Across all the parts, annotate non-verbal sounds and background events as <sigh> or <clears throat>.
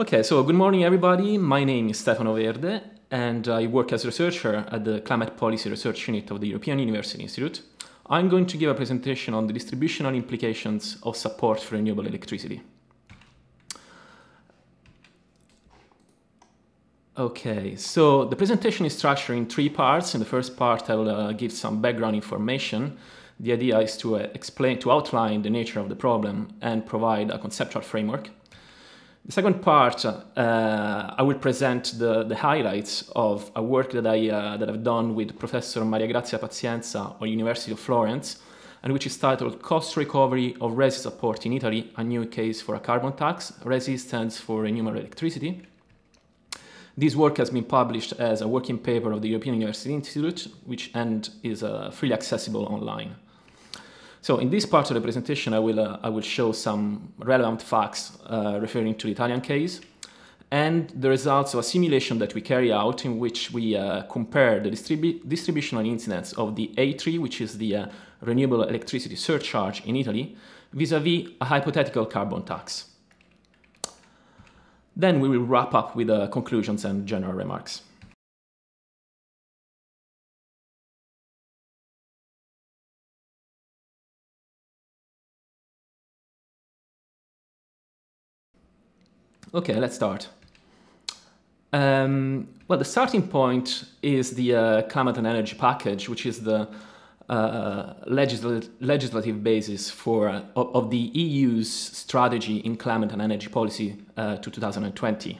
Okay, so good morning, everybody. My name is Stefano Verde, and I work as a researcher at the Climate Policy Research Unit of the European University Institute. I'm going to give a presentation on the distributional implications of support for renewable electricity. Okay, so the presentation is structured in three parts. In the first part, I will uh, give some background information. The idea is to uh, explain, to outline the nature of the problem and provide a conceptual framework. The second part, uh, I will present the, the highlights of a work that, I, uh, that I've done with Professor Maria Grazia Pazienza of University of Florence, and which is titled Cost Recovery of RES-E Support in Italy, a new case for a carbon tax. RES-E stands for Renewable Electricity. This work has been published as a working paper of the European University Institute, which and is uh, freely accessible online. So in this part of the presentation, I will, uh, I will show some relevant facts uh, referring to the Italian case and the results of a simulation that we carry out in which we uh, compare the distribu distributional incidence of the A3, which is the uh, renewable electricity surcharge in Italy, vis-à-vis -vis a hypothetical carbon tax. Then we will wrap up with uh, conclusions and general remarks. Okay, let's start. Um, well, the starting point is the uh, climate and energy package, which is the uh, legisl legislative basis for uh, of, the EU's strategy in climate and energy policy uh, to 2020.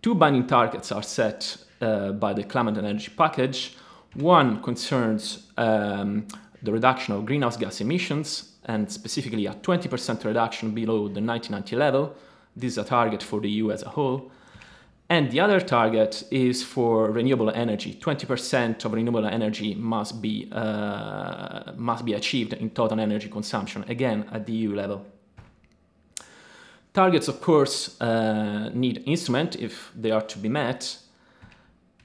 Two binding targets are set uh, by the climate and energy package. One concerns um, the reduction of greenhouse gas emissions and specifically a 20% reduction below the 1990 level this is a target for the EU as a whole. And the other target is for renewable energy. 20% of renewable energy must be, uh, must be achieved in total energy consumption, again, at the EU level. Targets, of course, uh, need instrument if they are to be met.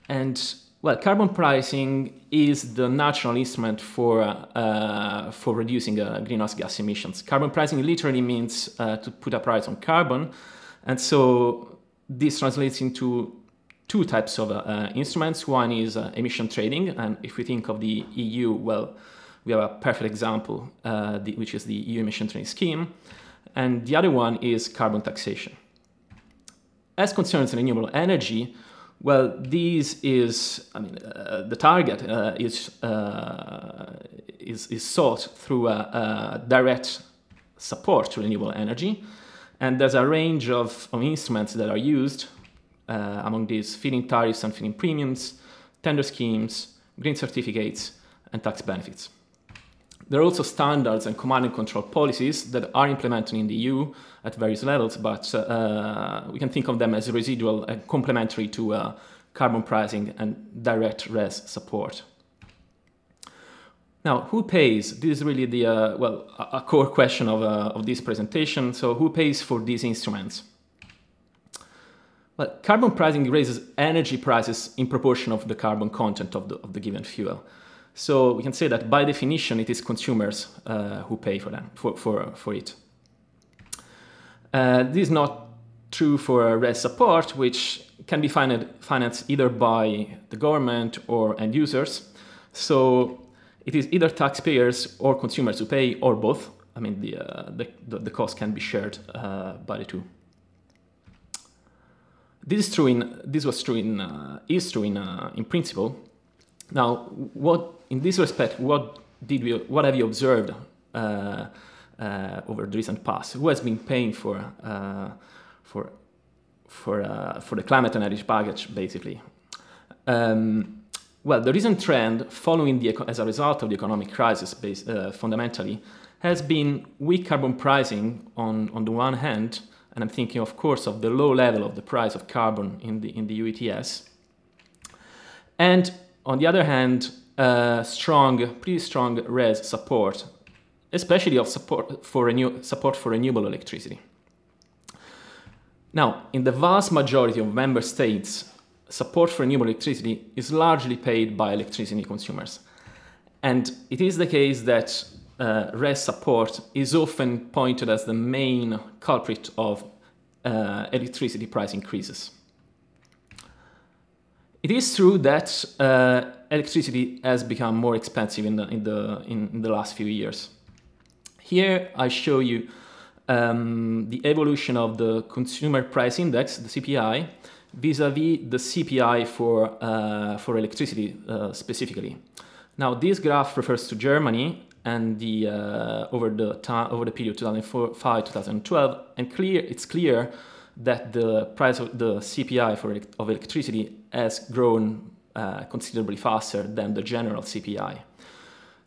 And, well, carbon pricing is the natural instrument for, uh, for reducing uh, greenhouse gas emissions. Carbon pricing literally means uh, to put a price on carbon. And so this translates into two types of uh, instruments. One is uh, emission trading. And if we think of the EU, well, we have a perfect example, uh, the, which is the EU emission trading scheme. And the other one is carbon taxation. As concerns renewable energy, well, this is, I mean, uh, the target uh, is, uh, is, is sought through a, a, direct support to renewable energy. And there's a range of, of instruments that are used uh, among these feed-in tariffs and feed-in premiums, tender schemes, green certificates, and tax benefits. There are also standards and command and control policies that are implemented in the EU at various levels, but uh, we can think of them as residual and complementary to uh, carbon pricing and direct res support. Now, who pays? This is really the, uh, well, a core question of, uh, of this presentation. So who pays for these instruments? Well, carbon pricing raises energy prices in proportion of the carbon content of the, of the given fuel. So we can say that by definition, it is consumers uh, who pay for them, for, for, for it. Uh, this is not true for res support, which can be financed either by the government or end users. So it is either taxpayers or consumers who pay, or both. I mean, the, uh, the, the, cost can be shared uh, by the two. This is true in this was true in uh, is true in uh, in principle. Now, what in this respect, what did we what have you observed uh, uh, over the recent past? Who has been paying for for for for the climate and energy package, basically? Um, well, the recent trend following the, as a result of the economic crisis uh, fundamentally has been weak carbon pricing on, on the one hand, and I'm thinking, of course, of the low level of the price of carbon in the, in the EU ETS. And on the other hand, uh, strong, pretty strong res support, especially of support for, renew support for renewable electricity. Now, in the vast majority of member states, support for renewable electricity is largely paid by electricity consumers. And it is the case that uh, RES support is often pointed as the main culprit of uh, electricity price increases. It is true that uh, electricity has become more expensive in the, in, the, in, the last few years. Here I show you um, the evolution of the consumer price index, the CPI, vis-a-vis -vis the CPI for, uh, for electricity uh, specifically. Now this graph refers to Germany and the uh, over the time over the period 2005-2012, and clear it's clear that the price of the CPI for of electricity has grown uh, considerably faster than the general CPI.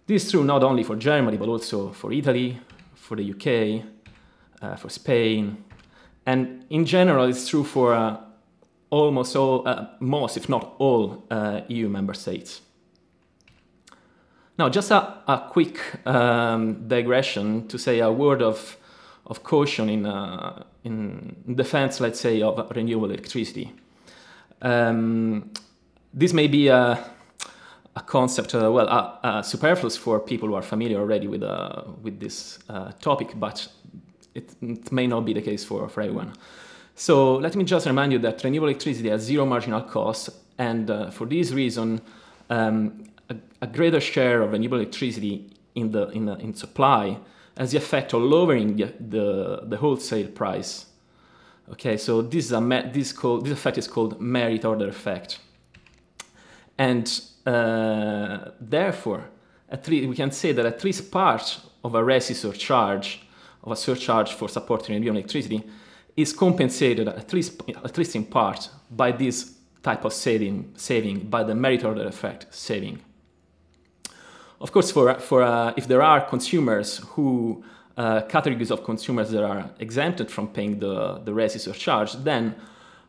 This is true not only for Germany but also for Italy, for the UK, uh, for Spain, and in general it's true for uh, almost all, uh, most if not all uh, EU member states. Now, just a, a quick um, digression to say a word of, of caution in, uh, in defense, let's say, of renewable electricity. Um, this may be a, a concept, uh, well, uh, superfluous for people who are familiar already with, uh, with this uh, topic, but it, it, may not be the case for, for everyone. So let me just remind you that renewable electricity has zero marginal cost, and uh, for this reason, um, a, a, greater share of renewable electricity in the in, the, in supply has the effect of lowering the, the, the wholesale price. Okay, so this is a this called this effect is called merit order effect, and uh, therefore, we can say that at least part of a RES-E surcharge, of a surcharge for supporting renewable electricity, is compensated at least at least in part by this type of saving saving by the merit order effect saving. Of course, for, for uh, if there are consumers who, uh, categories of consumers that are exempted from paying the, the RES-E surcharge, then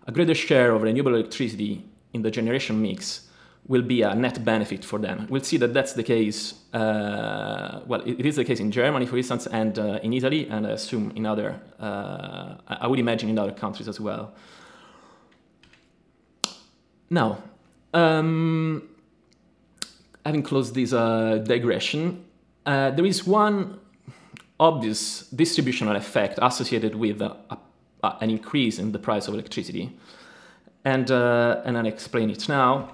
a greater share of renewable electricity in the generation mix will be a net benefit for them. We'll see that that's the case, uh, well, it, is the case in Germany, for instance, and uh, in Italy, and I assume in other, uh, I would imagine in other countries as well. Now, um, having closed this uh, digression, uh, there is one obvious distributional effect associated with uh, an increase in the price of electricity. And, uh, and I'll explain it now.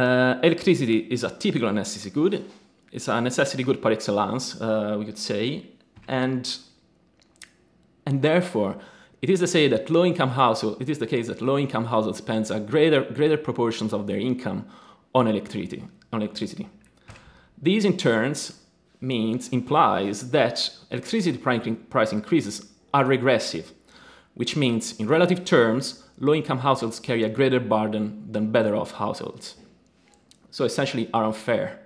Uh, electricity is a typical necessity good. It's a necessity good par excellence, uh, we could say. And, and therefore, it is to say that low-income households, it is the case that low-income households spends a greater, greater proportions of their income on electricity On electricity. This in turns means, implies that electricity price increases are regressive, which means in relative terms, low-income households carry a greater burden than better-off households. So essentially are unfair.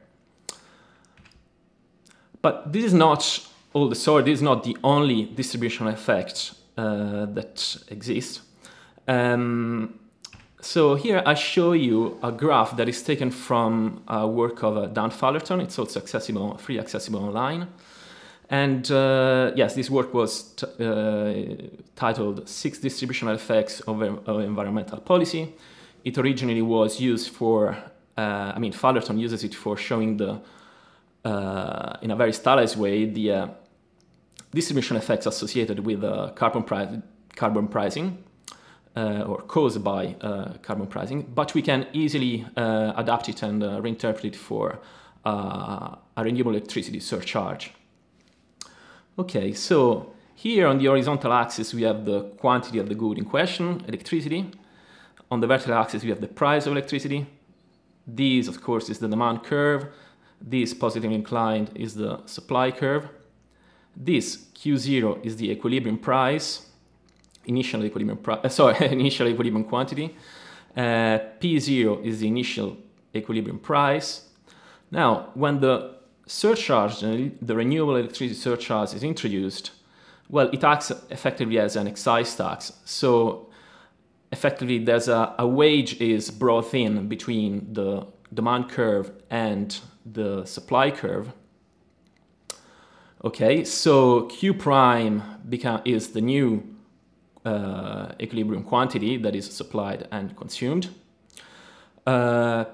But this is not all the story, this is not the only distributional effect uh, that exists. Um, so here I show you a graph that is taken from a work of uh, Don Fullerton. It's also accessible, free accessible online. And uh, yes, this work was uh, titled Six Distributional Effects of, of, Environmental Policy. It originally was used for, uh, I mean, Fullerton uses it for showing the, uh, in a very stylized way, the uh, distribution effects associated with carbon, pri carbon pricing uh, or caused by uh, carbon pricing, but we can easily uh, adapt it and reinterpret it for a renewable electricity surcharge. Okay, so here on the horizontal axis we have the quantity of the good in question, electricity. On the vertical axis we have the price of electricity. This, of course, is the demand curve. This positively inclined is the supply curve. This Q0 is the equilibrium price initial equilibrium, uh, sorry, <laughs> initial equilibrium quantity. Uh, P0 is the initial equilibrium price. Now, when the surcharge, the renewable electricity surcharge is introduced, well, it acts effectively as an excise tax. So effectively, there's a, a wage is brought in between the demand curve and the supply curve. Okay, so Q prime become, is the new uh, equilibrium quantity that is supplied and consumed. Uh,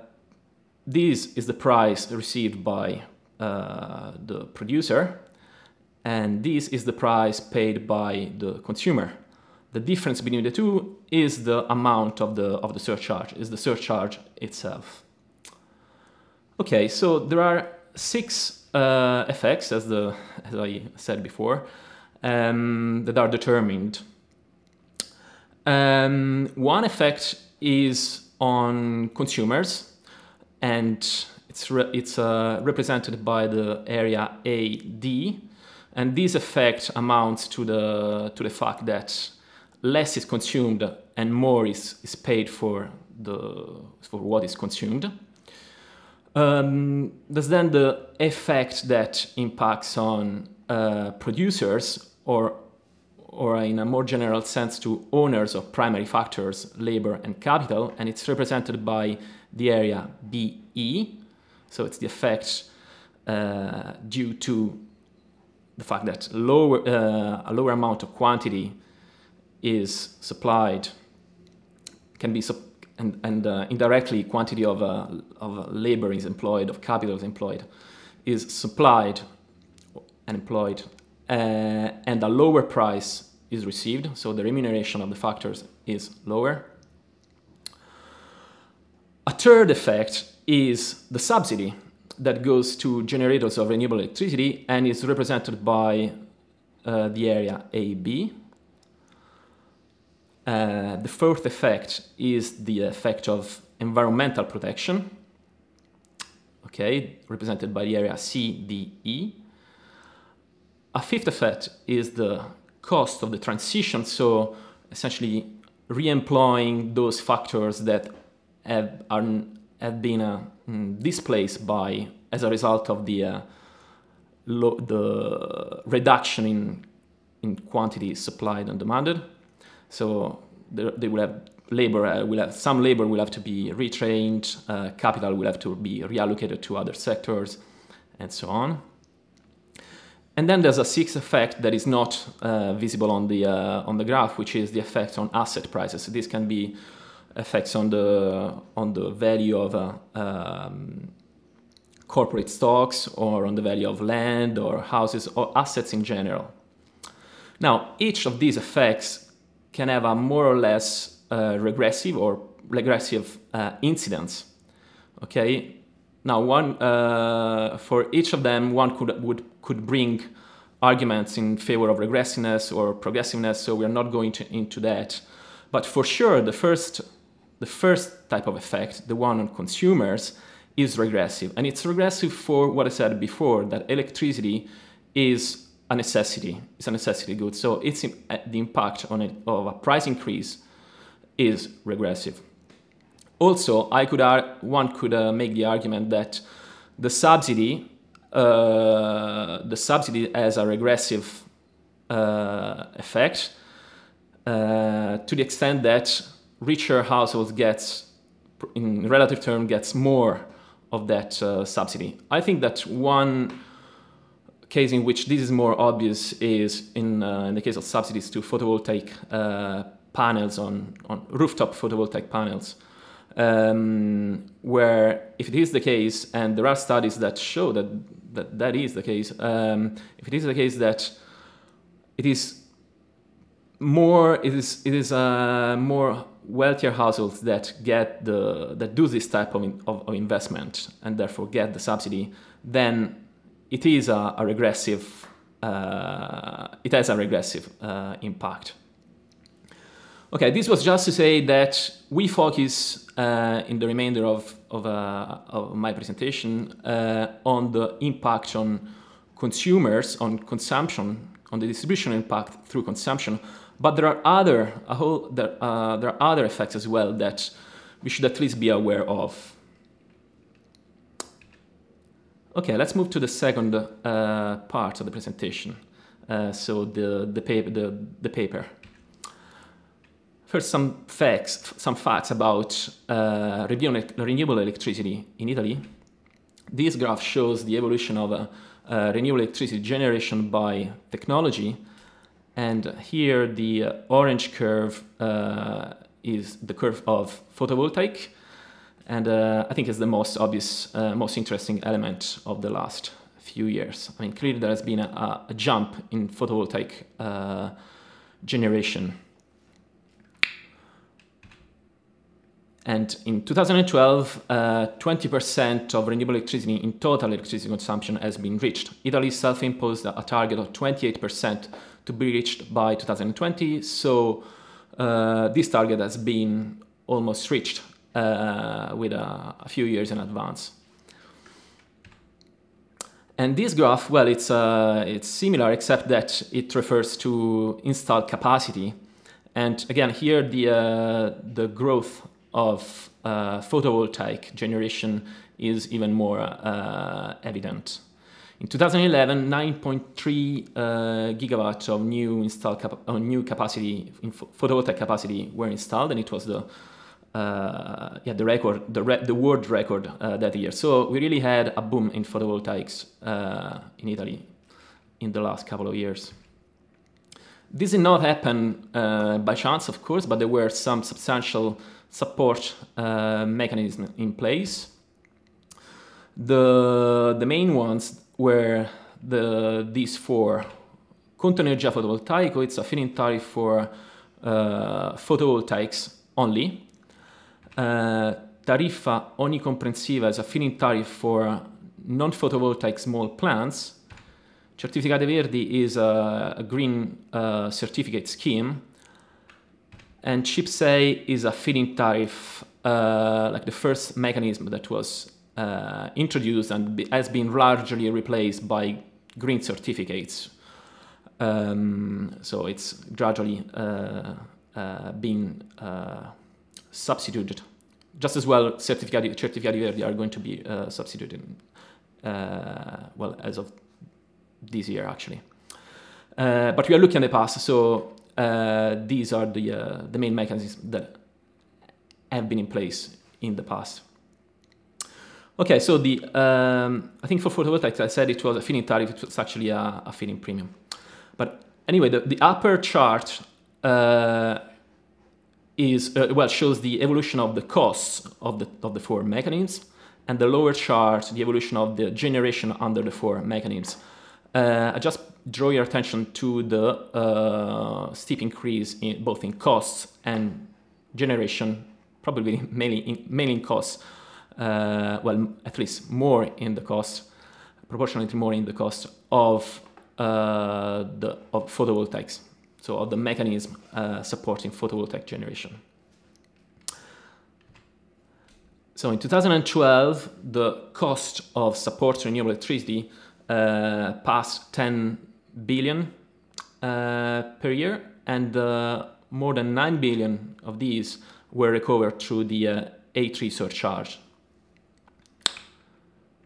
this is the price received by uh, the producer, and this is the price paid by the consumer. The difference between the two is the amount of the, of the surcharge, is the surcharge itself. Okay, so there are six uh, effects, as, the, as I said before, um, that are determined. Um, one effect is on consumers, and it's, re it's uh, represented by the area AD, and this effect amounts to the, to the fact that less is consumed and more is, is paid for, the, for what is consumed. Um, there's then the effect that impacts on uh, producers or, or in a more general sense to owners of primary factors, labor and capital, and it's represented by the area BE. So it's the effect uh, due to the fact that lower, uh, a lower amount of quantity is supplied, can be, and, and uh, indirectly quantity of, uh, of labor is employed, of capital is employed, is supplied and employed, uh, and a lower price is received, so the remuneration of the factors is lower. A third effect is the subsidy that goes to generators of renewable electricity and is represented by uh, the area AB. Uh, the fourth effect is the effect of environmental protection, okay, represented by the area CDE. A fifth effect is the cost of the transition, so essentially re-employing those factors that have, are, have been uh, mm, displaced by as a result of the uh, the reduction in in quantity supplied and demanded. So they will have labor uh, will have some labor will have to be retrained, uh, capital will have to be reallocated to other sectors, and so on. And then there's a sixth effect that is not uh, visible on the uh, on the graph, which is the effect on asset prices. So this can be effects on the on the value of uh, um, corporate stocks or on the value of land or houses or assets in general. Now, each of these effects can have a more or less uh, regressive or regressive uh, incidence. Okay. Now, one uh, for each of them, one could would could bring arguments in favor of regressiveness or progressiveness. So we are not going to, into that. But for sure, the first the first type of effect, the one on consumers, is regressive. And it's regressive for what I said before, that electricity is a necessity. It's a necessity good. So it's uh, the impact on it of a price increase is regressive. Also, I could one could uh, make the argument that the subsidy, uh, the subsidy has a regressive uh, effect uh, to the extent that richer households gets, in relative term, gets more of that uh, subsidy. I think that one case in which this is more obvious is in, uh, in the case of subsidies to photovoltaic uh, panels on, on rooftop photovoltaic panels. Um, where if it is the case, and there are studies that show that that, that is the case, um, if it is the case that it is more, it is, it is uh, more wealthier households that get the that do this type of, of, of investment and therefore get the subsidy, then it is a, a regressive. Uh, it has a regressive uh, impact. Okay, this was just to say that we focus uh, in the remainder of, of, uh, of my presentation uh, on the impact on consumers, on consumption, on the distribution impact through consumption but there are other a whole there, uh, there are other effects as well that we should at least be aware of. Okay, let's move to the second uh, part of the presentation. Uh, so the the paper the, the paper. First, some facts some facts about uh, renewable electricity in Italy. This graph shows the evolution of uh, renewable electricity generation by technology and here the uh, orange curve uh, is the curve of photovoltaic. And uh, I think it's the most obvious, uh, most interesting element of the last few years. I mean, clearly there has been a, a jump in photovoltaic uh, generation. And in 2012, 20% uh, of renewable electricity in total electricity consumption has been reached. Italy self-imposed a target of 28% to be reached by 2020. So uh, this target has been almost reached uh, with a, a, few years in advance. And this graph, well, it's, uh, it's similar except that it refers to installed capacity. And again, here the, uh, the growth of uh, photovoltaic generation is even more uh, evident. In 2011, 9.3 uh, gigawatts of new installed cap new capacity photovoltaic capacity were installed, and it was the uh, yeah the record the re the world record uh, that year. So we really had a boom in photovoltaics in Italy in the last couple of years. This did not happen by chance, of course, but there were some substantial support uh, mechanism in place. The, the main ones were the, these four. Conto Energia Fotovoltaico, it's a feed-in tariff for uh, photovoltaics only. Uh, Tariffa Onnicomprensiva is a feed-in tariff for non-photovoltaic small plants. Certificati Verdi is a, a green uh, certificate scheme and CIP6 is a feed-in tariff, uh, like the first mechanism that was uh, introduced and has been largely replaced by green certificates. Um, so it's gradually being substituted. Just as well, certificati, certificati verdi are going to be uh, substituted, well, as of this year actually. but we are looking at the past, so uh, these are the, uh, the main mechanisms that have been in place in the past. Okay, so the um, I think for photovoltaics, I said it was a feed-in tariff, it was actually a, a premium. But anyway, the, the upper chart uh, is uh, well shows the evolution of the costs of the of the four mechanisms, and the lower chart the evolution of the generation under the four mechanisms. Uh, I just draw your attention to the uh, steep increase in both in costs and generation, probably <laughs> mainly in, mainly in costs. Uh, well, at least more in the cost, proportionally more in the cost of uh, the of photovoltaics, so of the mechanism uh, supporting photovoltaic generation. So in 2012, the cost of support renewable electricity uh, past 10 billion uh, per year, and uh, more than 9 billion of these were recovered through the A3 surcharge.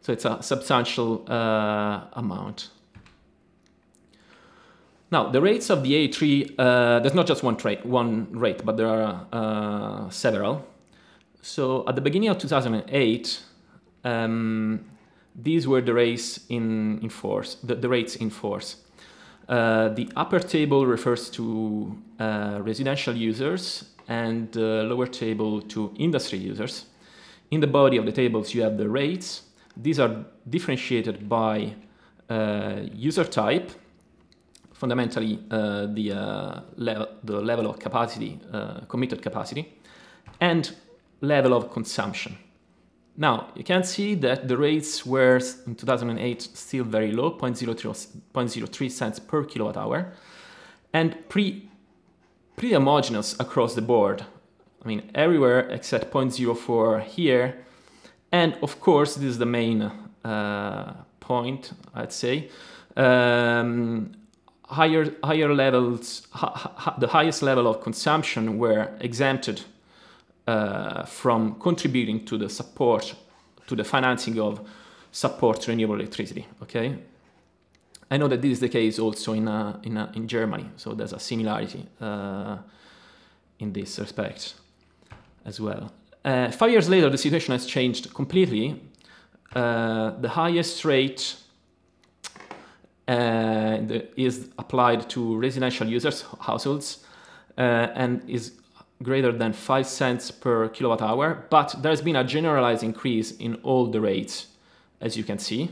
So it's a substantial amount. Now, the rates of the A3, uh, there's not just one, one rate, but there are uh, several. So at the beginning of 2008, um, these were the rates in, in force, the, the rates in force. Uh, the upper table refers to uh, residential users and the lower table to industry users. In the body of the tables, you have the rates. These are differentiated by uh, user type, fundamentally uh, the, uh, level, the level of capacity, uh, committed capacity, and level of consumption. Now, you can see that the rates were in 2008 still very low, 0.03, cents per kilowatt hour, and pre, pretty homogeneous across the board. I mean, everywhere except 0.04 here. And of course, this is the main uh, point, I'd say. Um, higher, higher levels, the highest level of consumption were exempted uh, from contributing to the support, to the financing of support renewable electricity, okay? I know that this is the case also in, uh, in, uh, in Germany, so there's a similarity uh, in this respect as well. Uh, five years later, the situation has changed completely. Uh, the highest rate uh, is applied to residential users, households, uh, and is greater than 5 cents per kilowatt hour, but there's been a generalized increase in all the rates, as you can see.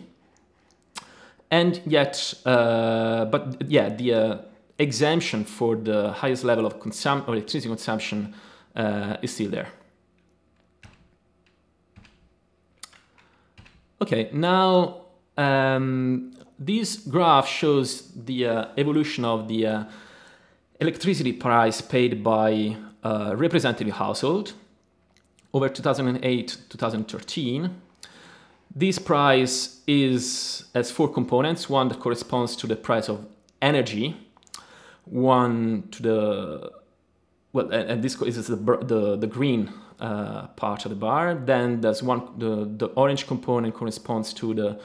And yet, uh, but yeah, the uh, exemption for the highest level of consum electricity consumption uh, is still there. Okay, now um, this graph shows the uh, evolution of the uh, electricity price paid by a representative household over 2008-2013. This price is has four components. One that corresponds to the price of energy, one to the well, and this is the the, the green uh, part of the bar. Then there's one the the orange component corresponds to the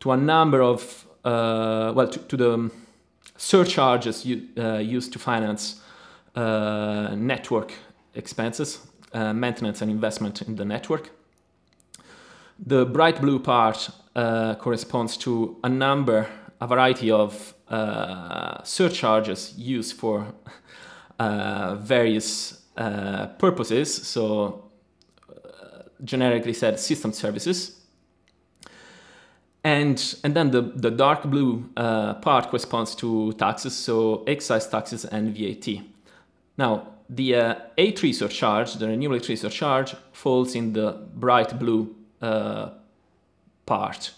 to a number of uh, well to, to, the surcharges you, uh, used to finance uh, network expenses, uh, maintenance and investment in the network. The bright blue part uh, corresponds to a number, a variety of surcharges used for various purposes. So, generically said, system services. And, and then the, the dark blue uh, part corresponds to taxes, so excise taxes and VAT. Now, the uh, A3 surcharge, the renewable electricity surcharge, falls in the bright blue uh, part,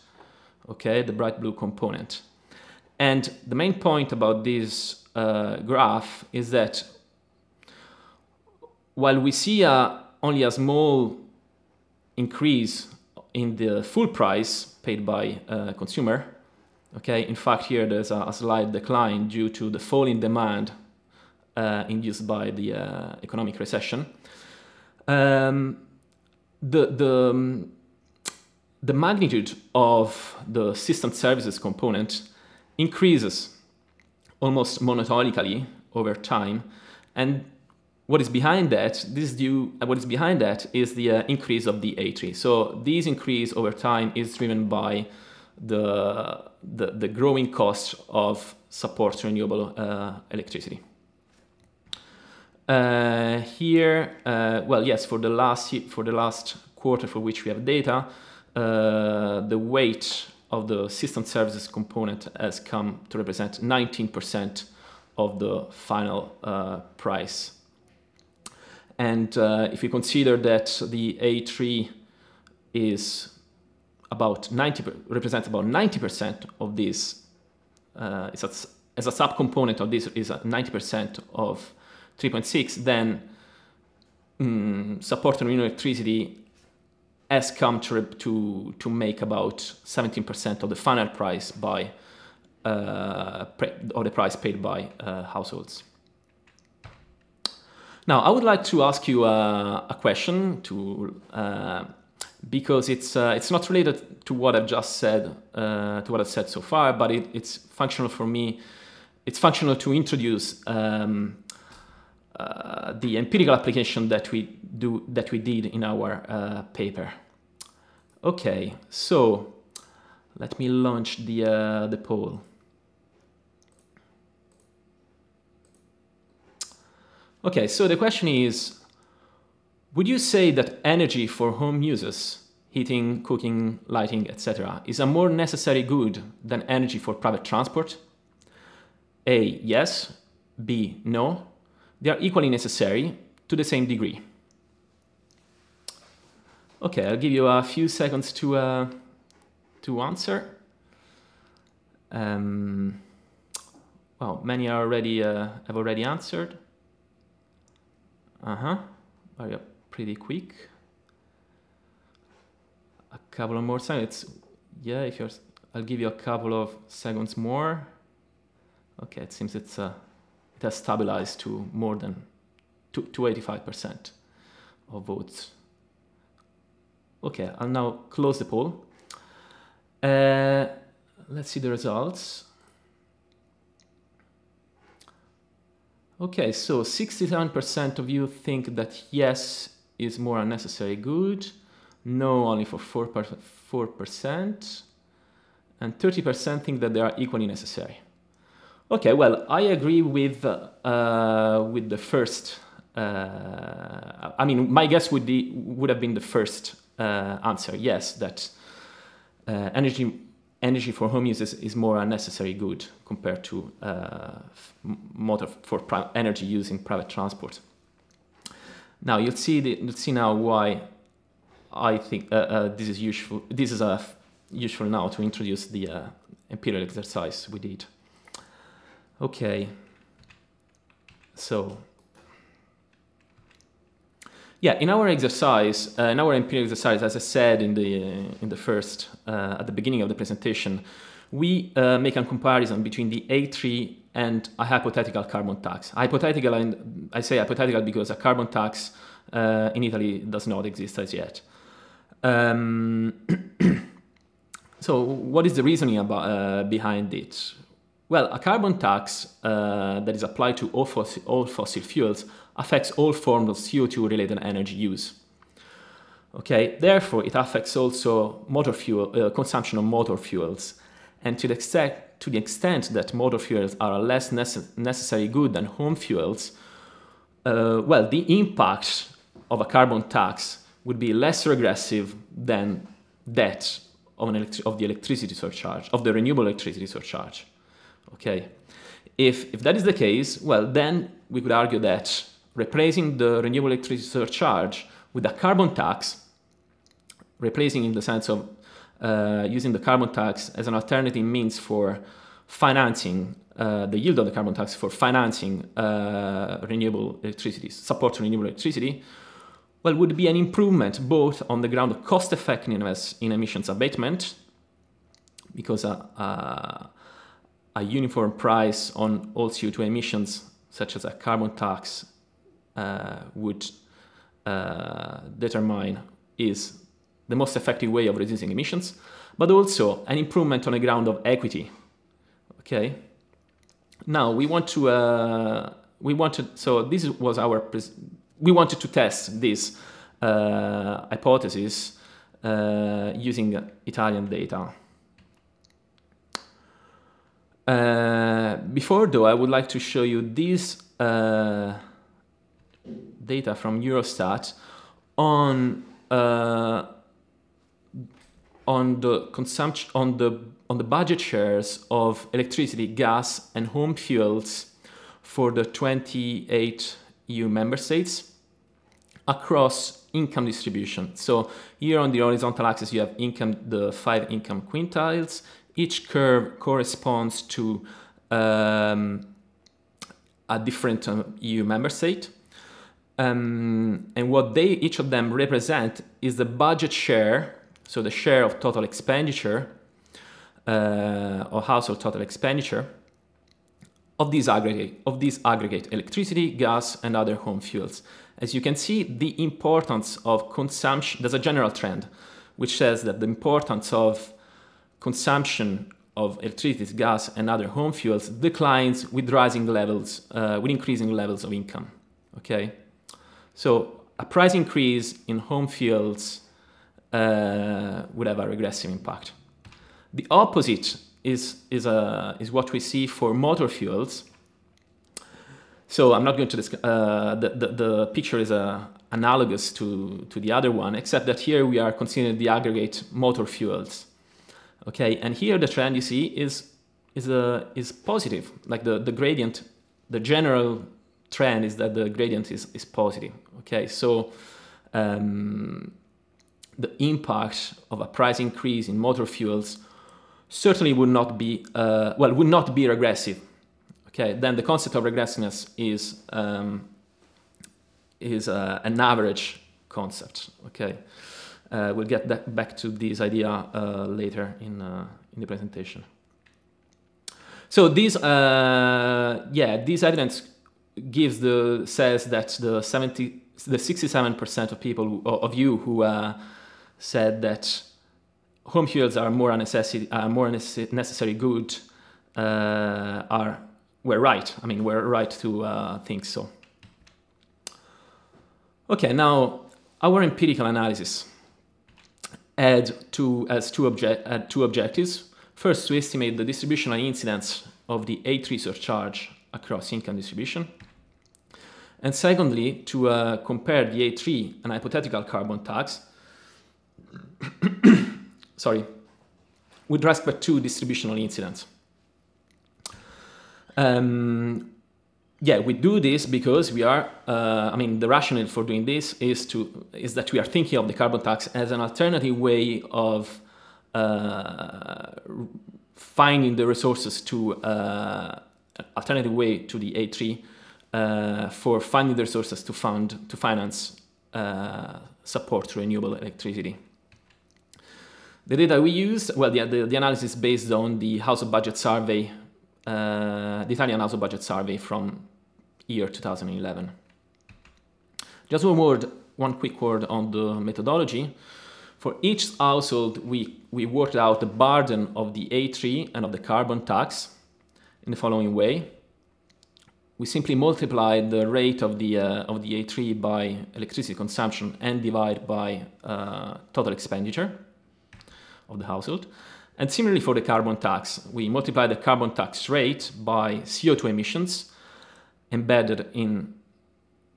okay, the bright blue component. And the main point about this uh, graph is that while we see a, only a small increase in the full price paid by a consumer. Okay, in fact, here there's a, a slight decline due to the fall in demand uh, induced by the uh, economic recession. Um, the the um, the magnitude of the system services component increases almost monotonically over time, and what is behind that, this due, uh, what is behind that is the uh, increase of the A3. So this increase over time is driven by the, the, the growing cost of support renewable uh, electricity. Uh, here, uh, well, yes, for the last for the last quarter for which we have data, uh, the weight of the system services component has come to represent 19% of the final price and uh, if you consider that the A3 is about 90 represents about 90% of this, uh, a, as a subcomponent of this is 90% of 3.6, then um, support and renewable electricity has come to, to, to make about 17% of the final price by uh, or the price paid by uh, households. Now, I would like to ask you uh, a question to uh, because it's uh, it's not related to what I've just said uh, to what I've said so far, but it, it's functional for me. It's functional to introduce um, uh, the empirical application that we do that we did in our uh, paper. Okay, so let me launch the the poll. Okay, so the question is, would you say that energy for home uses, heating, cooking, lighting, etc., is a more necessary good than energy for private transport? A, yes. B, no. They are equally necessary to the same degree. Okay, I'll give you a few seconds to, uh, to answer. Um, well, many are already, uh, have already answered. Uh-huh. Pretty quick. A couple of more seconds. Yeah, if you're, I'll give you a couple of seconds more. Okay, it seems it's uh, it has stabilized to more than to, to 85% of votes. Okay, I'll now close the poll. Uh, let's see the results. Okay, so 67% of you think that yes is more unnecessary good, no only for 4%, 4% and 30% think that they are equally necessary. Okay, well, I agree with, uh, with the first, uh, I mean, my guess would, be, would have been the first uh, answer, yes, that uh, energy energy for home use is, more a necessary good compared to uh, motor for energy use in private transport. Now you'll see the, you'll see now why I think uh, uh, this is useful. This is a useful now to introduce the uh, empirical exercise we did. Okay, so yeah, in our exercise, uh, in our empirical exercise, as I said in the in the first uh, at the beginning of the presentation, we uh, make a comparison between the A3 and a hypothetical carbon tax. Hypothetical, and I say hypothetical because a carbon tax uh, in Italy does not exist as yet. Um, <clears throat> so, what is the reasoning about, uh, behind it? Well, a carbon tax uh, that is applied to all fossil, all fossil fuels affects all forms of CO2 related energy use. Okay, therefore, it affects also motor fuel uh, consumption of motor fuels, and to the extent to the extent that motor fuels are a less nece- necessary good than home fuels, uh, well, the impact of a carbon tax would be less regressive than that of, of the electricity surcharge, of the renewable electricity surcharge. Okay, if, if that is the case, well, then we could argue that replacing the renewable electricity surcharge with a carbon tax, replacing in the sense of uh, using the carbon tax as an alternative means for financing uh, the yield of the carbon tax for financing uh, renewable electricity, support renewable electricity, well, would be an improvement both on the ground of cost effectiveness in emissions abatement, because a, a, a uniform price on all CO2 emissions, such as a carbon tax, uh, would uh, determine is the most effective way of reducing emissions, but also an improvement on the ground of equity. Okay. Now we want to uh, we wanted so this was our we wanted to test this uh, hypothesis uh, using Italian data. Uh, before though, I would like to show you this uh, data from Eurostat on uh, on the consumption on the on the budget shares of electricity, gas, and home fuels for the 28 EU member states across income distribution. So here on the horizontal axis you have income, the five income quintiles. Each curve corresponds to um, a different um, EU member state. Um, and what they each of them represent is the budget share so the share of total expenditure uh, or household total expenditure of these aggregate of these aggregate electricity, gas, and other home fuels. As you can see, the importance of consumption. There's a general trend which says that the importance of consumption of electricity, gas, and other home fuels declines with rising levels, uh, with increasing levels of income. Okay, so a price increase in home fuels uh, would have a regressive impact. The opposite is, is, a, is what we see for motor fuels. So I'm not going to discuss, uh, the, the, the, picture is uh, analogous to, to the other one, except that here we are considering the aggregate motor fuels. Okay, and here the trend you see is, is, uh, is positive, like the, the gradient, the general trend is that the gradient is, is positive. Okay, so um, the impact of a price increase in motor fuels certainly would not be uh, well would not be regressive. Okay, then the concept of regressiveness is um, is uh, an average concept. Okay, uh, we'll get that back to this idea uh, later in uh, in the presentation. So this uh, yeah this evidence gives the says that the 70 the 67% of people of you who said that home fuels are more a necessity, uh, more necessary good uh, are were right. I mean, we're right to uh, think so. Okay, now our empirical analysis had two as two object had two objectives. First, to estimate the distributional incidence of the A3 surcharge across income distribution. And secondly, to uh, compare the A3 and hypothetical carbon tax <coughs> sorry, with respect to distributional incidence. Um, yeah, we do this because we are. Uh, I mean, the rationale for doing this is to is that we are thinking of the carbon tax as an alternative way of uh, finding the resources to uh, alternative way to the A3 uh, for finding the resources to fund to finance uh, support renewable electricity. The data we use, well, the, the, the analysis based on the household budget survey, uh, the Italian household budget survey from year 2011. Just one word, one quick word on the methodology. For each household, we, we worked out the burden of the A3 and of the carbon tax in the following way. We simply multiply the rate of the, uh, of the A3 by electricity consumption and divide by uh, total expenditure of the household. And similarly for the carbon tax, we multiply the carbon tax rate by CO2 emissions embedded in,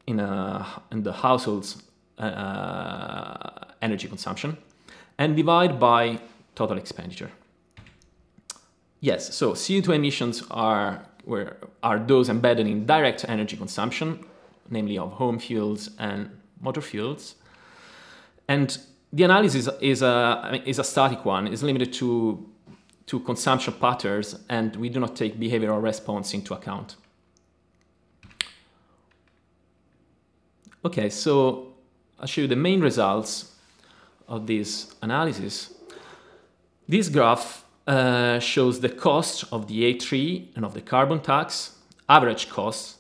in, a, in the household's uh, energy consumption and divide by total expenditure. Yes, so CO2 emissions are, are those embedded in direct energy consumption, namely of home fuels and motor fuels. And the analysis is a, is a static one, is limited to, to consumption patterns, and we do not take behavioral response into account. Okay, so I'll show you the main results of this analysis. This graph uh, shows the cost of the A3 and of the carbon tax, average costs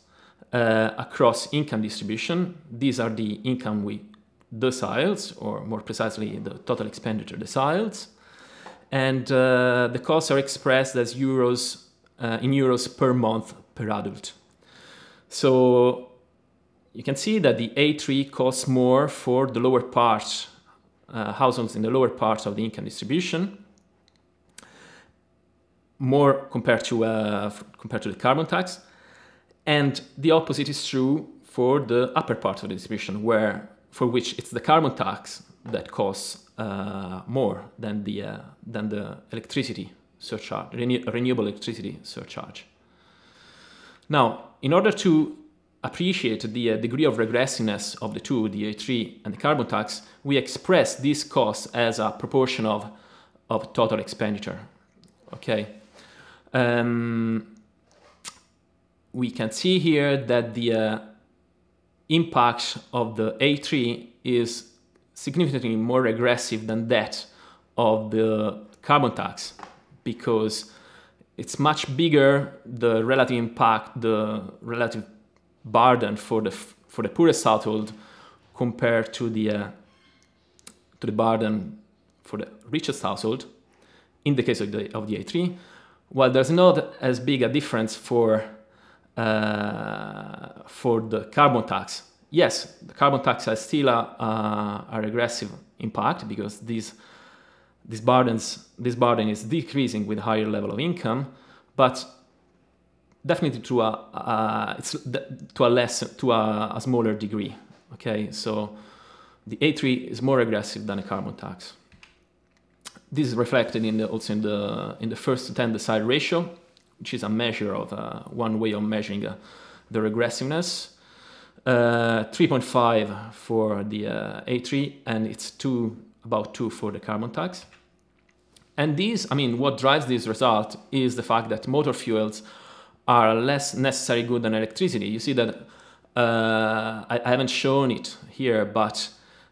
uh, across income distribution. These are the income we deciles, or more precisely, the total expenditure deciles. And uh, the costs are expressed as euros uh, in euros per month per adult. So you can see that the A3 costs more for the lower part, uh, households in the lower parts of the income distribution, more compared to, uh, compared to the carbon tax. And the opposite is true for the upper part of the distribution, where for which it's the carbon tax that costs uh, more than the, uh, than the electricity surcharge, renew renewable electricity surcharge. Now, in order to appreciate the uh, degree of regressiveness of the two, the A3 and the carbon tax, we express this cost as a proportion of, of total expenditure. Okay. Um, we can see here that the uh, impact of the A3 is significantly more regressive than that of the carbon tax because it's much bigger the relative impact, the relative burden for the for the poorest household compared to the uh, to the burden for the richest household. In the case of the of the A3 while there's not as big a difference for uh, for the carbon tax yes the carbon tax has still a, a, regressive impact because these these burdens this burden is decreasing with higher level of income but definitely to a to a less to a, a, smaller degree. Okay, so the A3 is more aggressive than a carbon tax. This is reflected in the, also in the in the first to 10 decile ratio, which is a measure of uh, one way of measuring uh, the regressiveness. Uh, 3.5 for the uh, A3 and it's two about two for the carbon tax. And these, I mean, what drives this result is the fact that motor fuels are less necessary good than electricity. You see that uh, I, I, haven't shown it here, but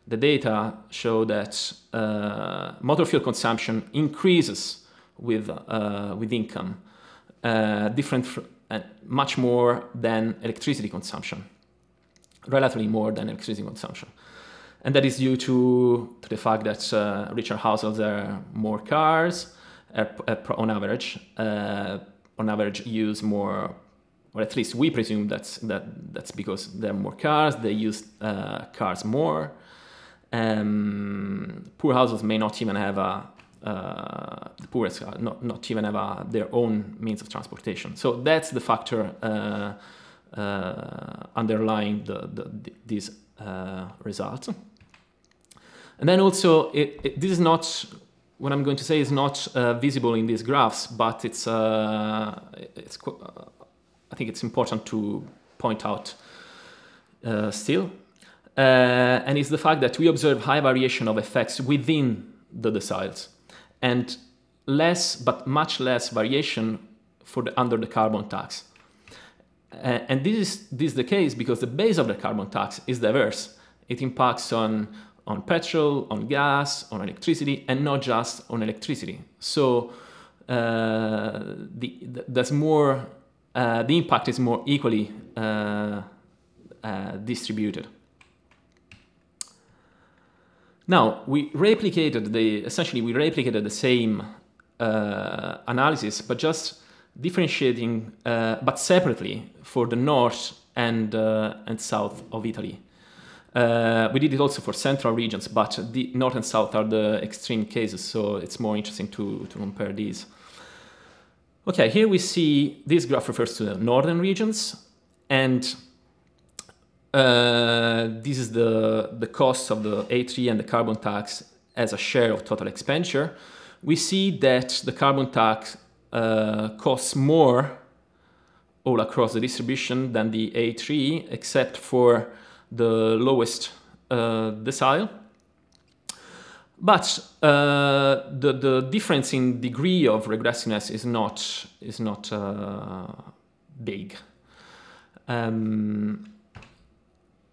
the data show that uh, motor fuel consumption increases with, uh, with income, uh, different, uh, much more than electricity consumption, relatively more than electricity consumption. And that is due to, to the fact that uh, richer households have more cars on average, on average use more or at least we presume that's that that's because there are more cars they use uh, cars more um, poor households may not even have a uh, the poorest uh, not, not even have a, their own means of transportation so that's the factor uh, uh underlying the, the, the these uh, results and then also it, it, this is not what I'm going to say is not uh, visible in these graphs, but it's, uh, it's uh, I think it's important to point out uh, still. Uh, and it's the fact that we observe high variation of effects within the deciles. And less, but much less variation for the under the carbon tax. Uh, and this is, this is the case because the base of the carbon tax is diverse. It impacts on, on petrol, on gas, on electricity, and not just on electricity. So uh, the, the, there's more, uh, the impact is more equally uh, uh, distributed. Now, we replicated the, essentially we replicated the same uh, analysis, but just differentiating, uh, but separately for the north and, uh, and south of Italy. Uh, we did it also for central regions, but the north and south are the extreme cases, so it's more interesting to, to compare these. Okay, here we see this graph refers to the northern regions, and uh, this is the, the cost of the A3 and the carbon tax as a share of total expenditure. We see that the carbon tax uh, costs more all across the distribution than the A3, except for the lowest uh, decile. But uh, the, the difference in degree of regressiveness is not, is not uh, big. Um,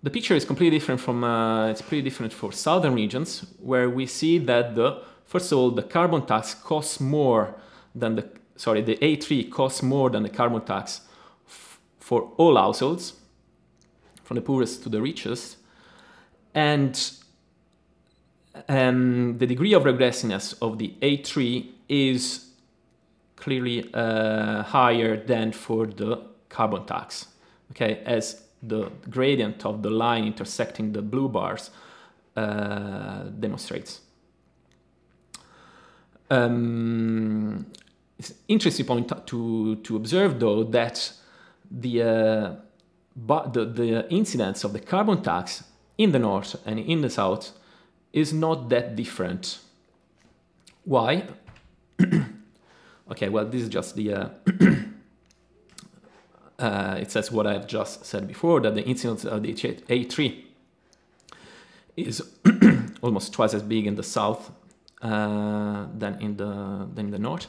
the picture is completely different from, uh, it's pretty different for southern regions, where we see that the, first of all, the carbon tax costs more than the, sorry, the A3 costs more than the carbon tax for all households, from the poorest to the richest. And um, the degree of regressiveness of the A3 is clearly uh, higher than for the carbon tax, okay, as the gradient of the line intersecting the blue bars uh, demonstrates. Um, it's interesting point to, to observe though that the, uh, the, the incidence of the carbon tax in the north and in the south is not that different. Why? <clears throat> okay, well, this is just the. Uh, <clears throat> uh, it says what I've just said before that the incidence of the A3 is <clears throat> almost twice as big in the south uh, than in the than in the north.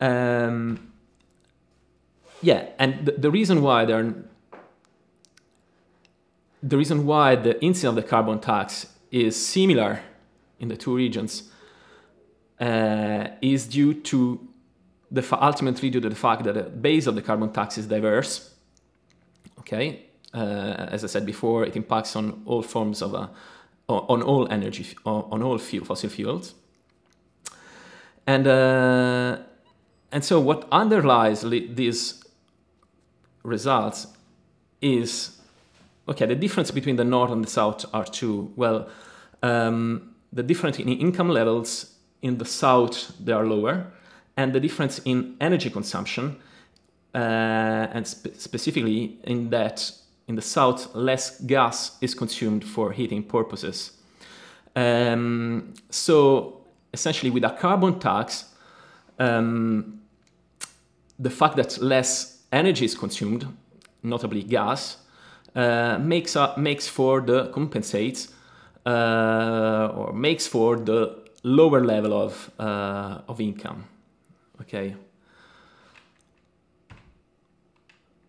Um, yeah, and the, the reason why there the reason why the incidence of the carbon tax is similar in the two regions uh, is due to ultimately due to the fact that the base of the carbon tax is diverse. Okay, uh, as I said before, it impacts on all forms of uh, on all energy on all fuel, fossil fuels, and uh, and so what underlies these results is okay. The difference between the north and the south are two. Well, um, the difference in income levels in the south they are lower and the difference in energy consumption, uh, and spe specifically in that in the south less gas is consumed for heating purposes. Um, so essentially, with a carbon tax, um, the fact that less energy is consumed, notably gas, uh, makes uh, makes for the compensates uh, or makes for the lower level of uh, of income. Okay.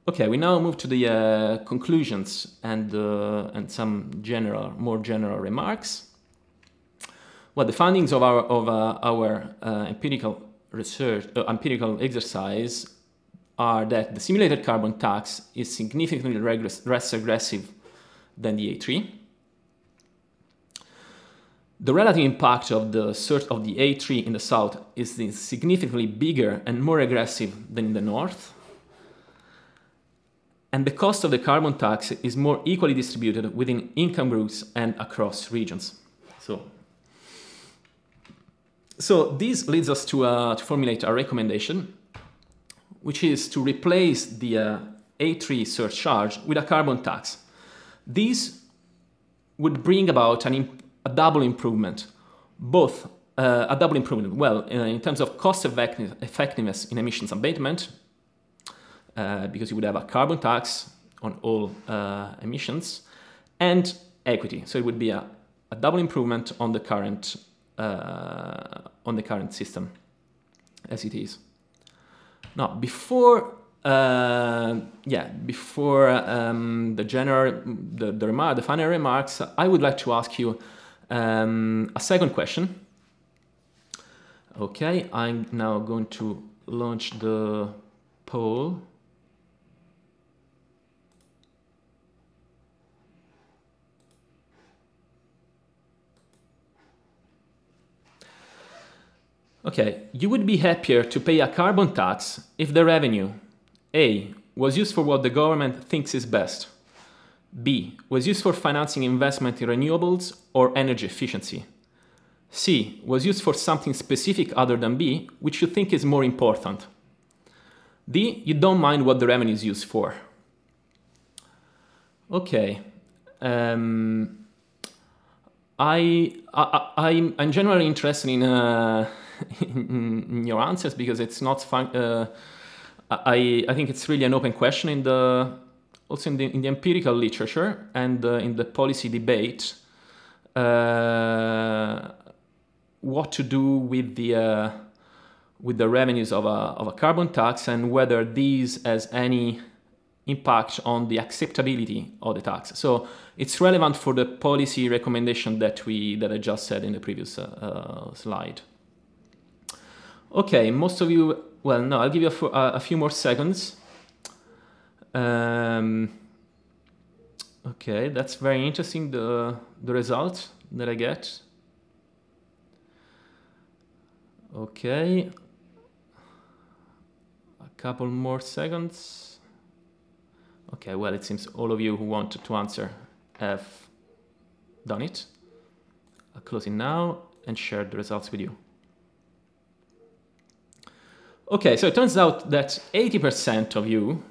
Okay, we now move to the uh, conclusions and, uh, and some general, more general remarks. Well, the findings of our, of, uh, our uh, empirical research, uh, empirical exercise are that the simulated carbon tax is significantly less aggressive than the A3 the relative impact of the search of the A3 in the south is significantly bigger and more aggressive than in the north. And the cost of the carbon tax is more equally distributed within income groups and across regions. So, so this leads us to, uh, to formulate a recommendation, which is to replace the uh, A3 surcharge with a carbon tax. This would bring about an a double improvement, both uh, a double improvement, well, uh, in terms of cost effectiveness in emissions abatement, uh, because you would have a carbon tax on all uh, emissions, and equity. So it would be a, a double improvement on the current uh, on the current system as it is. Now, before uh, yeah, before um, the general, the, the, the final remarks, I would like to ask you um, a second question. Okay, I'm now going to launch the poll. Okay, you would be happier to pay a carbon tax if the revenue A was used for what the government thinks is best, B was used for financing investment in renewables or energy efficiency, C was used for something specific other than B, which you think is more important, D you don't mind what the revenue is used for. Okay. Um, I, I, I'm generally interested in uh, <laughs> in your answers because it's not fun. Uh, I I think it's really an open question in the also in the in the empirical literature and uh, in the policy debate. Uh, what to do with the uh, with the revenues of a of a carbon tax and whether these has any impact on the acceptability of the tax. So it's relevant for the policy recommendation that we that I just said in the previous uh, uh, slide. Okay, most of you, well, no, I'll give you a, a few more seconds. Um, okay, that's very interesting, the, the result that I get. Okay, a couple more seconds. Okay, well, it seems all of you who wanted to answer have done it. I'll close it now and share the results with you. Okay, so it turns out that 80% of you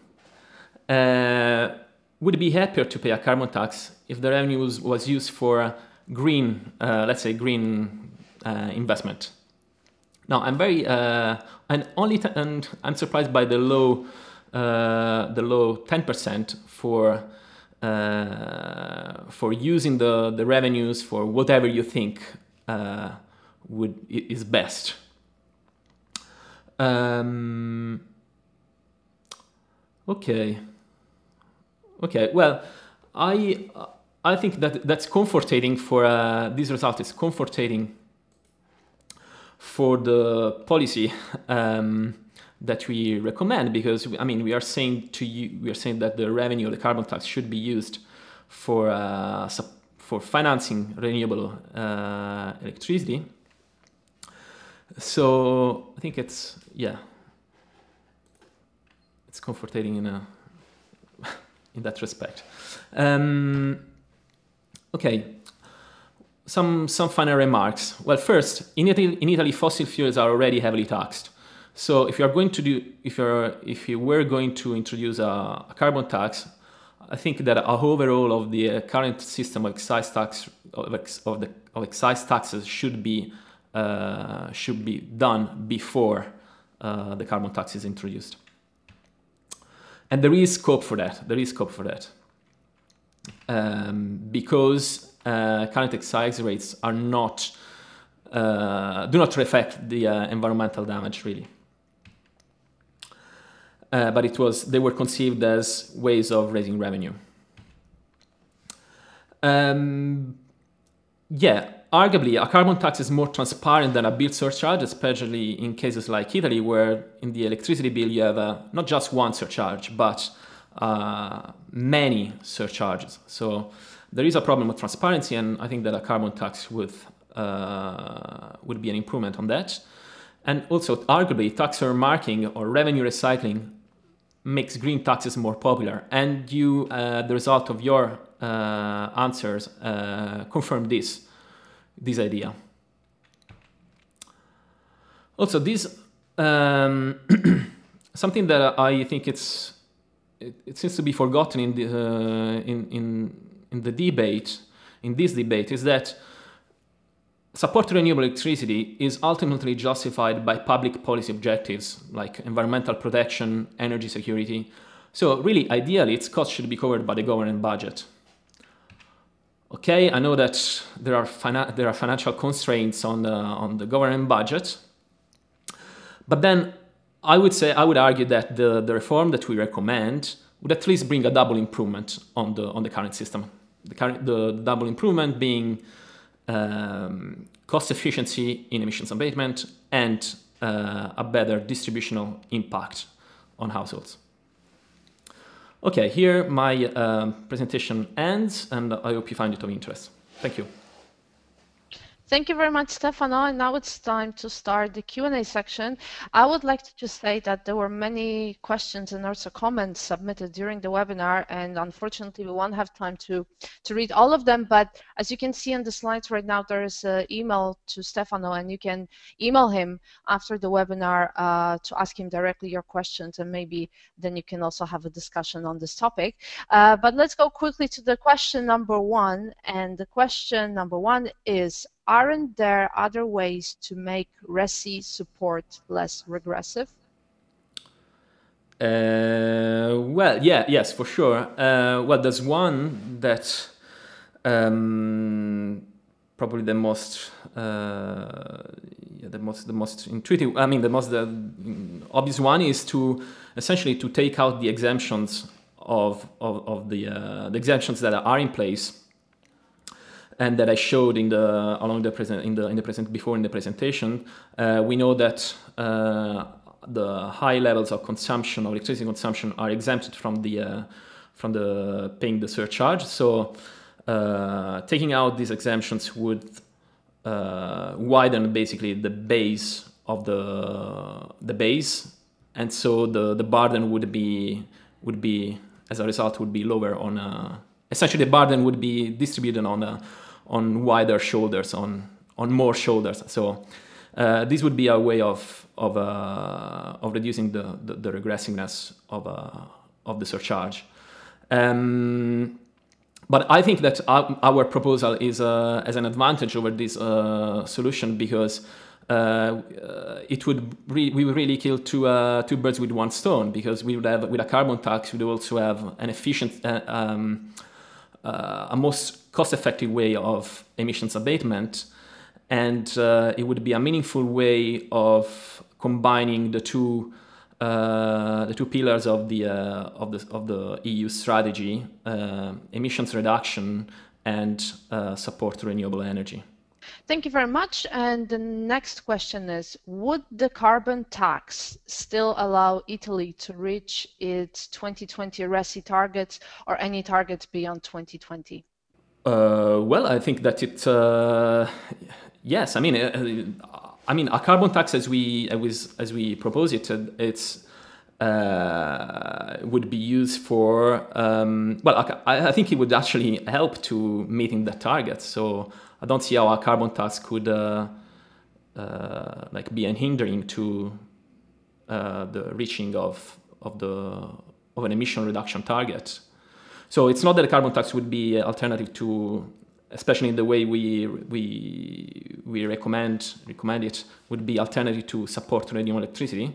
uh, would be happier to pay a carbon tax if the revenue was, used for green, uh, let's say green uh, investment. Now, I'm very, uh, and only, and I'm surprised by the low, uh, the low 10% for for using the, the revenues for whatever you think would is best um, okay. Okay. Well, I I think that that's comforting for uh, this result is comforting for the policy um, that we recommend because I mean we are saying to you we are saying that the revenue of the carbon tax should be used for uh, for financing renewable uh, electricity so I think it's yeah, it's comforting in a in that respect. Um, okay, some some final remarks. Well, first, in Italy, in Italy, fossil fuels are already heavily taxed. So if you are going to do, if you're, if you were going to introduce a, a carbon tax, I think that a overall of the uh, current system of excise tax of, ex, of the of excise taxes should be uh, should be done before uh, the carbon tax is introduced. And there is scope for that. There is scope for that. Um, because uh, current excise rates are not uh, do not reflect the uh, environmental damage really. Uh, but it was they were conceived as ways of raising revenue. Um, yeah, arguably, a carbon tax is more transparent than a bill surcharge, especially in cases like Italy, where in the electricity bill you have uh, not just one surcharge, but uh, many surcharges. So there is a problem with transparency, and I think that a carbon tax would uh, would be an improvement on that. And also, arguably, tax marking or revenue recycling makes green taxes more popular. And you, uh, the result of your uh, answers, uh, confirm this this idea. Also, this um, <clears throat> something that I think it's it, it, seems to be forgotten in the uh, in in in the debate in this debate is that support to renewable electricity is ultimately justified by public policy objectives like environmental protection, energy security. So really, ideally, its costs should be covered by the government budget. Okay, I know that there are there are financial constraints on the on the government budget, but then I would say I would argue that the, the reform that we recommend would at least bring a double improvement on the on the current system. The current the double improvement being um, cost efficiency in emissions abatement and uh, a better distributional impact on households. Okay, here my uh, presentation ends, and I hope you find it of interest. Thank you. Thank you very much, Stefano. And now it's time to start the Q&A section. I would like to just say that there were many questions and also comments submitted during the webinar, and unfortunately, we won't have time to, to read all of them. But as you can see on the slides right now, there is an email to Stefano, and you can email him after the webinar uh, to ask him directly your questions, and maybe then you can also have a discussion on this topic. Uh, but let's go quickly to the question number one, and the question number one is, aren't there other ways to make RES-E support less regressive? Uh, well, yeah, yes, for sure. Uh, well, there's one that um, probably the most, uh, yeah, the most, the most intuitive. I mean, the most the obvious one is to essentially to take out the exemptions of of, of the uh, the exemptions that are in place and that I showed in the along the present in the in the present before in the presentation, uh, we know that uh, the high levels of consumption of electricity consumption are exempted from the uh, from the paying the surcharge. So uh, taking out these exemptions would uh, widen basically the base of the the base, and so the the burden would be would be as a result would be lower on. Uh, essentially, the burden would be distributed on a on wider shoulders, on on more shoulders. So uh, this would be a way of of uh, of reducing the, the, the regressiveness of uh, of the surcharge. Um, but I think that our, our proposal is uh, as an advantage over this uh, solution because uh, it would re- we would really kill two two birds with one stone because we would have with a carbon tax we would also have an efficient um, a most cost-effective way of emissions abatement, and uh, it would be a meaningful way of combining the two uh, the two pillars of the uh, of the of the EU strategy: uh, emissions reduction and uh, support renewable energy. Thank you very much. And the next question is, would the carbon tax still allow Italy to reach its 2020 RES-E targets or any targets beyond 2020? Uh, well, I think that it. Uh, yes, I mean, uh, I mean, a carbon tax as we as, as we propose it, uh, it's uh, would be used for. Um, well, I, I, think it would actually help to meeting the target. So I don't see how a carbon tax could uh, like be an hindering to the reaching of of the of an emission reduction target. So it's not that a carbon tax would be an alternative to, especially in the way we we we recommend recommend it, would be alternative to support renewable electricity.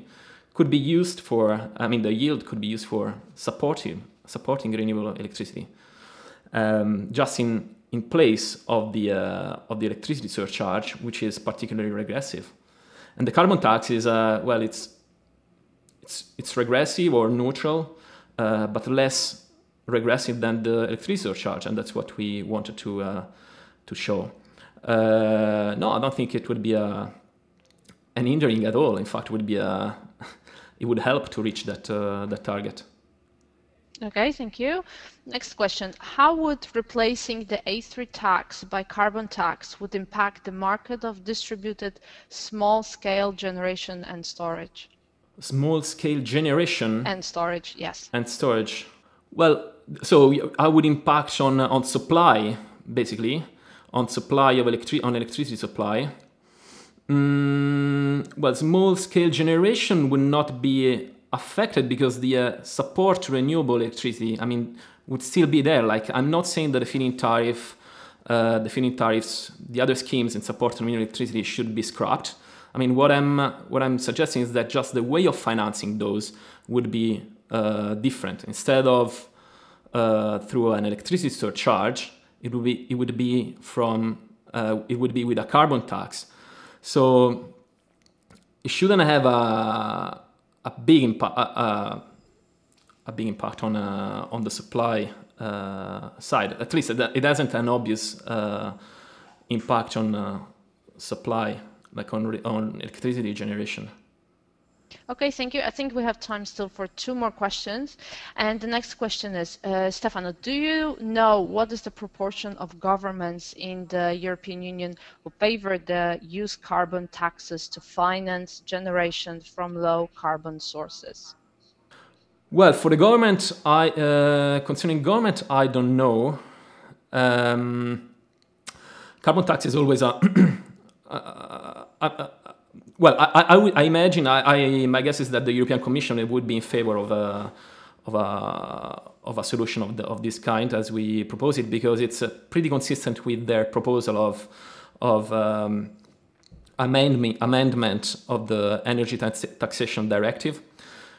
Could be used for, I mean, the yield could be used for supporting supporting renewable electricity, um, just in in place of the uh, of the electricity surcharge, which is particularly regressive. And the carbon tax is uh, well, it's it's it's regressive or neutral, uh, but less regressive than the electricity surcharge, and that's what we wanted to uh, to show. Uh, no, I don't think it would be a an hindering at all. In fact, it would be a <laughs> it would help to reach that uh, that target. Okay, thank you. Next question. How would replacing the A3 tax by carbon tax would impact the market of distributed small-scale generation and storage? Small-scale generation? And storage, yes. And storage. Well, so I would impact on on supply basically on supply of electric on electricity supply. Mm, well, small scale generation would not be affected because the uh, support to renewable electricity, I mean, would still be there. Like I'm not saying that the feed-in tariff, uh, the feed-in tariffs, the other schemes in support renewable electricity should be scrapped. I mean, what I'm what I'm suggesting is that just the way of financing those would be uh, different. Instead of uh, through an electricity surcharge, it would be it would be from uh, it would be with a carbon tax. So it shouldn't have a a big impact a, a, big impact on uh, on the supply uh, side. At least it hasn't an obvious uh, impact on uh, supply, like on on electricity generation. Okay, thank you. I think we have time still for two more questions. And the next question is, uh, Stefano, do you know what is the proportion of governments in the European Union who favor the use carbon taxes to finance generation from low carbon sources? Well, for the government, I uh, concerning government, I don't know. Um, carbon tax is always a, <clears throat> a, a, well, I, I, I imagine, I, my guess is that the European Commission would be in favor of a, of a, of a solution of, the, of this kind as we propose it because it's uh, pretty consistent with their proposal of, of um, amendment, amendment of the Energy tax Taxation Directive,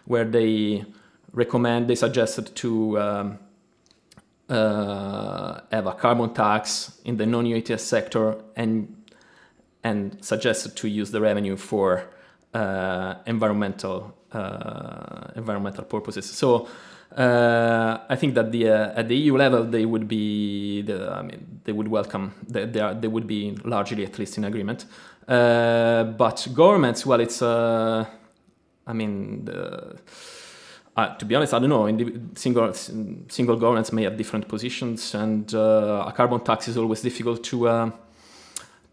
where they recommend, they suggested to um, uh, have a carbon tax in the non-ETS sector and and suggested to use the revenue for uh, environmental uh, environmental purposes. So uh, I think that the uh, at the EU level they would be the, I mean they would welcome they they, are, they would be largely at least in agreement. Uh, but governments, well, it's uh, I mean the. Uh, to be honest, I don't know. single single governments may have different positions, and uh, a carbon tax is always difficult to uh,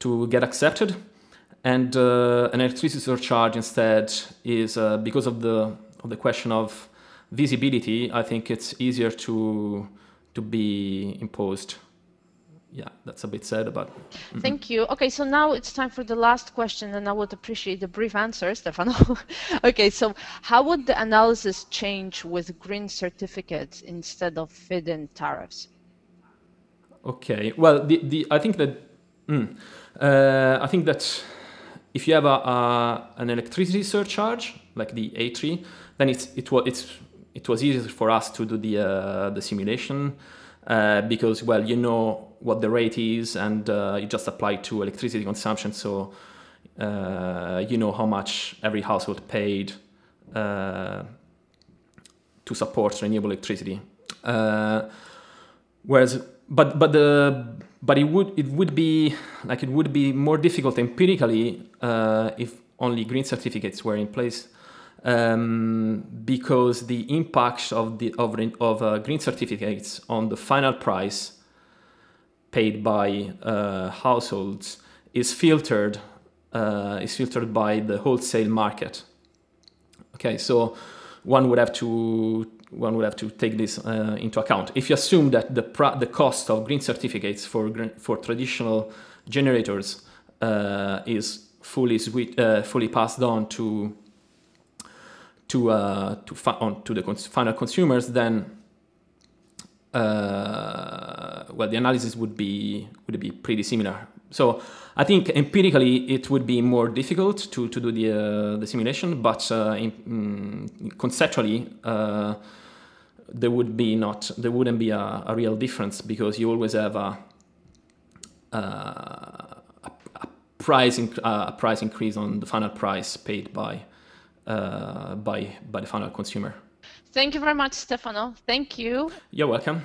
to get accepted. And uh, an electricity surcharge instead is uh, because of the of the question of visibility. I think it's easier to to be imposed. Yeah, that's a bit sad, but. Mm-hmm. Thank you. Okay, so now it's time for the last question, and I would appreciate a brief answer, <laughs> Stefano. okay, so how would the analysis change with green certificates instead of feed-in tariffs? Okay, well, the, the I think that. Mm, uh, I think that if you have a, a, an electricity surcharge like the A3, then it's, it, was, it's, it was easier for us to do the, uh, the simulation uh, because, well, you know what the rate is and uh, you just apply to electricity consumption. So uh, you know how much every household paid uh, to support renewable electricity. whereas, but, but the but it would it would be like it would be more difficult empirically uh, if only green certificates were in place um, because the impact of the of, of uh, green certificates on the final price paid by uh, households is filtered uh, is filtered by the wholesale market. Okay, so one would have to one would have to take this uh, into account. If you assume that the, the cost of green certificates for, for traditional generators uh, is fully, uh, fully passed on to, to, uh, to, on to the cons final consumers, then uh, well, the analysis would be, would be pretty similar. So I think empirically it would be more difficult to, to do the, uh, the simulation, but in, mm, conceptually, there would be not there wouldn't be a, a real difference because you always have a, a, a price inc- a price increase on the final price paid by uh, by by the final consumer. Thank you very much, Stefano. Thank you. You're welcome.